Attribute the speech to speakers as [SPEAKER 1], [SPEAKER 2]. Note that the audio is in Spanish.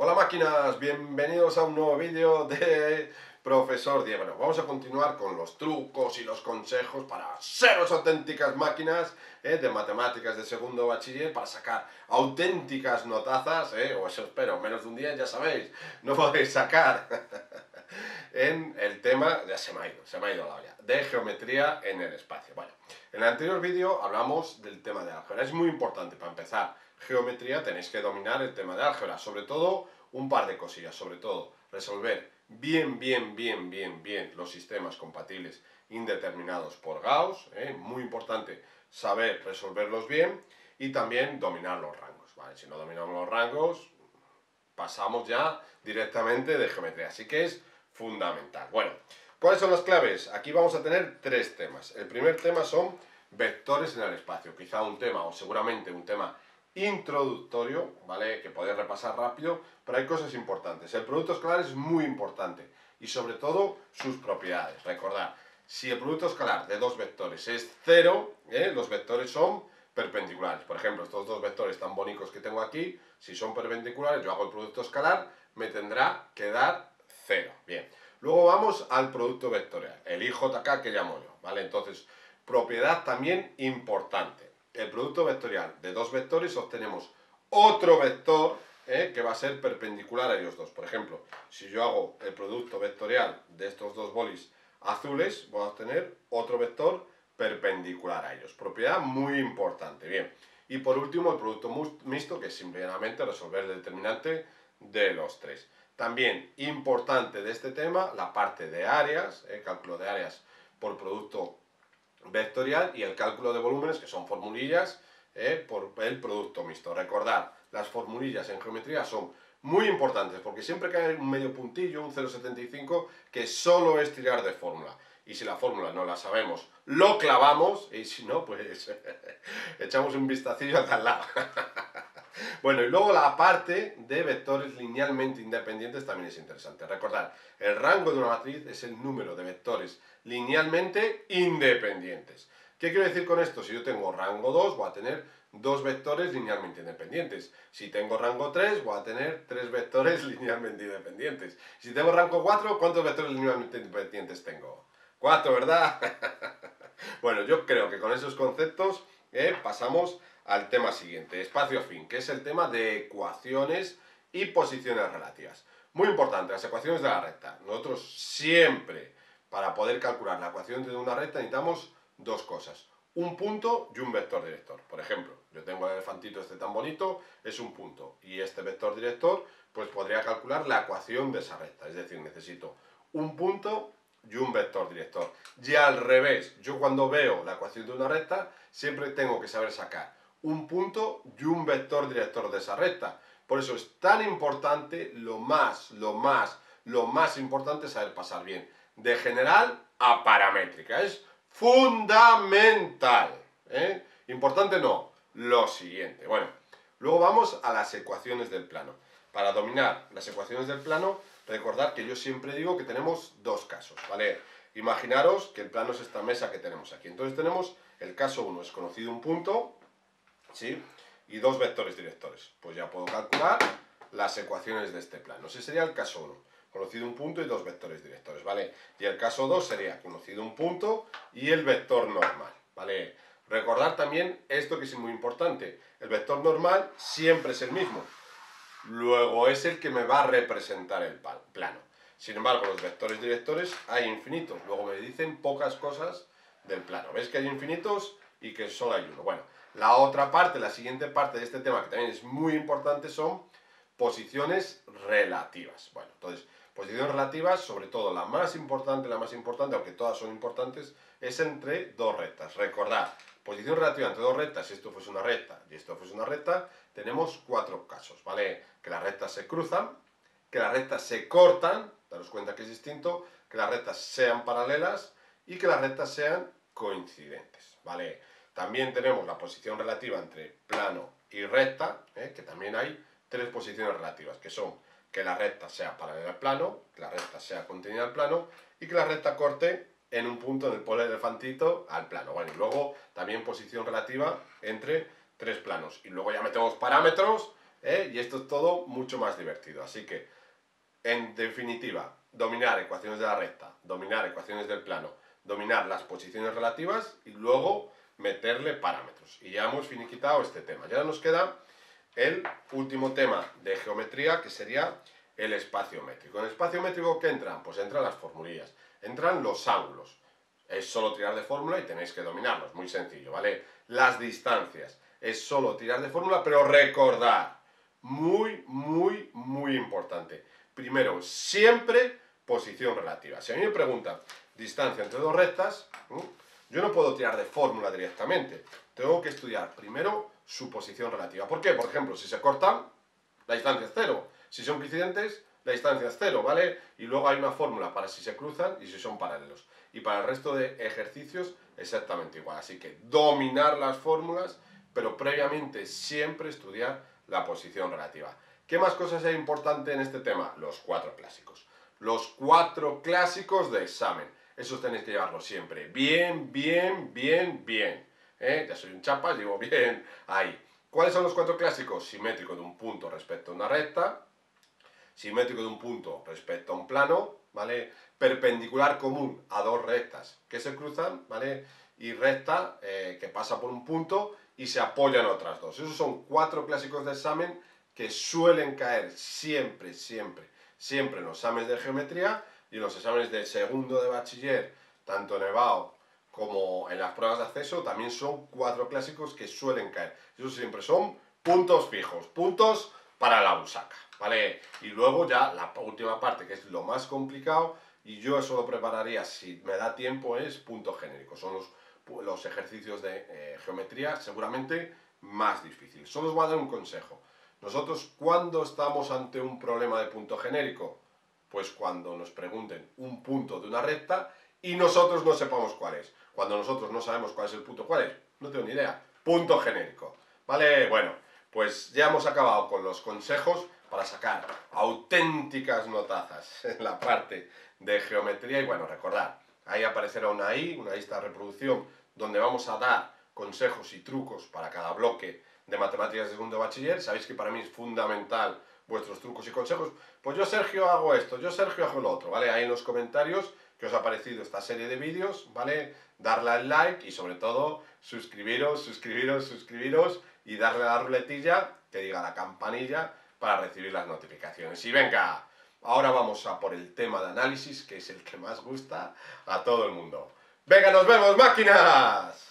[SPEAKER 1] Hola máquinas, bienvenidos a un nuevo vídeo de Profesor Diego. Bueno, vamos a continuar con los trucos y los consejos para seros auténticas máquinas eh, de matemáticas de segundo bachiller para sacar auténticas notazas, eh, o eso espero, menos de un día ya sabéis, no podéis sacar en el tema, ya se me ha ido, se me ha ido la olla, de geometría en el espacio. Bueno, en el anterior vídeo hablamos del tema de álgebra, es muy importante para empezar geometría tenéis que dominar el tema de álgebra, sobre todo un par de cosillas, sobre todo resolver bien, bien, bien, bien, bien los sistemas compatibles indeterminados por Gauss, ¿eh? muy importante saber resolverlos bien y también dominar los rangos, ¿vale? Si no dominamos los rangos, pasamos ya directamente de geometría, así que es fundamental. Bueno, ¿cuáles son las claves? Aquí vamos a tener tres temas. El primer tema son vectores en el espacio, quizá un tema o seguramente un tema introductorio, ¿vale? Que podéis repasar rápido, pero hay cosas importantes. El producto escalar es muy importante y sobre todo sus propiedades. Recordad, si el producto escalar de dos vectores es cero, ¿eh? los vectores son perpendiculares. Por ejemplo, estos dos vectores tan bonitos que tengo aquí, si son perpendiculares, yo hago el producto escalar, me tendrá que dar cero. Bien. Luego vamos al producto vectorial, el IJK que llamo yo, ¿vale? Entonces, propiedad también importante el producto vectorial de dos vectores obtenemos otro vector ¿eh? que va a ser perpendicular a ellos dos. Por ejemplo, si yo hago el producto vectorial de estos dos bolis azules, voy a obtener otro vector perpendicular a ellos. Propiedad muy importante. Bien. Y por último, el producto mixto, que es simplemente resolver el determinante de los tres. También importante de este tema, la parte de áreas, el ¿eh? cálculo de áreas por producto vectorial y el cálculo de volúmenes, que son formulillas eh, por el producto mixto. Recordad, las formulillas en geometría son muy importantes porque siempre cae un medio puntillo, un 0,75, que solo es tirar de fórmula. Y si la fórmula no la sabemos, lo clavamos y si no, pues echamos un vistacillo al lado. Bueno, y luego la parte de vectores linealmente independientes también es interesante. Recordad, el rango de una matriz es el número de vectores linealmente independientes. ¿Qué quiero decir con esto? Si yo tengo rango 2, voy a tener dos vectores linealmente independientes. Si tengo rango 3, voy a tener tres vectores linealmente independientes. Si tengo rango 4, ¿cuántos vectores linealmente independientes tengo? 4, ¿verdad? bueno, yo creo que con esos conceptos eh, pasamos al tema siguiente, espacio fin, que es el tema de ecuaciones y posiciones relativas. Muy importante, las ecuaciones de la recta. Nosotros siempre, para poder calcular la ecuación de una recta, necesitamos dos cosas. Un punto y un vector director. Por ejemplo, yo tengo el elefantito este tan bonito, es un punto. Y este vector director, pues podría calcular la ecuación de esa recta. Es decir, necesito un punto y un vector director. Y al revés, yo cuando veo la ecuación de una recta, siempre tengo que saber sacar un punto y un vector director de esa recta. Por eso es tan importante, lo más, lo más, lo más importante es saber pasar bien de general a paramétrica. Es fundamental. ¿eh? Importante no, lo siguiente. Bueno, luego vamos a las ecuaciones del plano. Para dominar las ecuaciones del plano, recordad que yo siempre digo que tenemos dos casos, ¿vale? Imaginaros que el plano es esta mesa que tenemos aquí. Entonces tenemos el caso 1, es conocido un punto, ¿sí? Y dos vectores directores. Pues ya puedo calcular las ecuaciones de este plano. Ese sería el caso 1. Conocido un punto y dos vectores directores, ¿vale? Y el caso 2 sería conocido un punto y el vector normal, ¿vale? Recordar también esto que es muy importante. El vector normal siempre es el mismo. Luego es el que me va a representar el plano. Sin embargo, los vectores directores hay infinitos. Luego me dicen pocas cosas del plano. ¿Ves que hay infinitos y que solo hay uno? Bueno, la otra parte, la siguiente parte de este tema, que también es muy importante, son posiciones relativas. Bueno, entonces, posiciones relativas, sobre todo la más importante, la más importante, aunque todas son importantes, es entre dos rectas. Recordad, posición relativa entre dos rectas, si esto fuese una recta y esto fuese una recta, tenemos cuatro casos, ¿vale? Que las rectas se cruzan, que las rectas se cortan, daros cuenta que es distinto, que las rectas sean paralelas y que las rectas sean coincidentes, ¿vale? También tenemos la posición relativa entre plano y recta, ¿eh? que también hay tres posiciones relativas, que son que la recta sea paralela al plano, que la recta sea contenida al plano y que la recta corte en un punto del polo elefantito al plano. Bueno, y luego también posición relativa entre tres planos. Y luego ya metemos parámetros ¿eh? y esto es todo mucho más divertido. Así que, en definitiva, dominar ecuaciones de la recta, dominar ecuaciones del plano, dominar las posiciones relativas y luego meterle parámetros. Y ya hemos finiquitado este tema. Ya nos queda el último tema de geometría, que sería el espacio métrico. ¿En el espacio métrico qué entran? Pues entran las formulillas, entran los ángulos. Es solo tirar de fórmula y tenéis que dominarlos, muy sencillo, ¿vale? Las distancias, es solo tirar de fórmula, pero recordar, muy, muy, muy importante. Primero, siempre posición relativa. Si a mí me preguntan distancia entre dos rectas, yo no puedo tirar de fórmula directamente. Tengo que estudiar primero su posición relativa. ¿Por qué? Por ejemplo, si se cortan, la distancia es cero. Si son coincidentes, la distancia es cero, ¿vale? Y luego hay una fórmula para si se cruzan y si son paralelos. Y para el resto de ejercicios, exactamente igual. Así que dominar las fórmulas, pero previamente siempre estudiar la posición relativa. ¿Qué más cosas hay importante en este tema? Los cuatro clásicos. Los cuatro clásicos de examen. Esos tenéis que llevarlos siempre. Bien, bien, bien, bien. ¿Eh? Ya soy un chapa, llevo bien ahí. ¿Cuáles son los cuatro clásicos? Simétrico de un punto respecto a una recta, simétrico de un punto respecto a un plano, ¿vale? Perpendicular común a dos rectas que se cruzan, ¿vale? Y recta eh, que pasa por un punto y se apoyan otras dos. Esos son cuatro clásicos de examen que suelen caer siempre, siempre, siempre en los exámenes de geometría y los exámenes de segundo de bachiller, tanto en EBAO como en las pruebas de acceso, también son cuatro clásicos que suelen caer. Esos siempre son puntos fijos, puntos para la busaca, ¿vale? Y luego ya la última parte, que es lo más complicado, y yo eso lo prepararía, si me da tiempo, es punto genérico. Son los, los ejercicios de eh, geometría seguramente más difíciles. Solo os voy a dar un consejo. Nosotros, cuando estamos ante un problema de punto genérico, pues cuando nos pregunten un punto de una recta y nosotros no sepamos cuál es. Cuando nosotros no sabemos cuál es el punto, ¿cuál es? No tengo ni idea. Punto genérico. ¿Vale? Bueno, pues ya hemos acabado con los consejos para sacar auténticas notazas en la parte de geometría. Y bueno, recordad, ahí aparecerá una I, una lista de reproducción, donde vamos a dar consejos y trucos para cada bloque de matemáticas de segundo bachiller. Sabéis que para mí es fundamental vuestros trucos y consejos. Pues yo, Sergio, hago esto, yo, Sergio, hago lo otro, ¿vale? Ahí en los comentarios que os ha parecido esta serie de vídeos, ¿vale? Darle al like y sobre todo suscribiros, suscribiros, suscribiros y darle a la ruletilla que diga la campanilla para recibir las notificaciones. Y venga, ahora vamos a por el tema de análisis que es el que más gusta a todo el mundo. Venga, nos vemos máquinas.